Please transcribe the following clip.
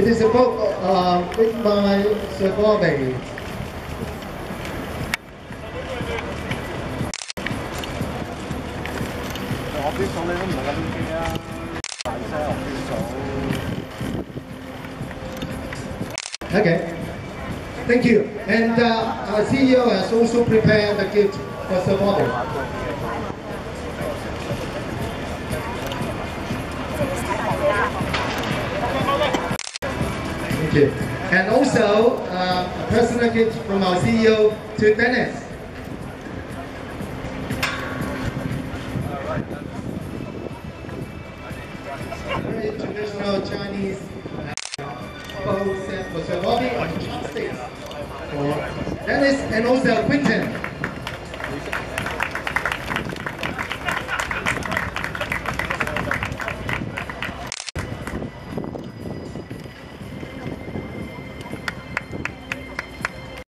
It is a book uh, written by Sir Bobby. Okay. Thank you. And uh, our CEO has also prepared a gift for Sir. You. And also uh, a personal gift from our CEO to Dennis. Very traditional Chinese bowl set for Sir Bobby and chopsticks for Dennis and also Quinton.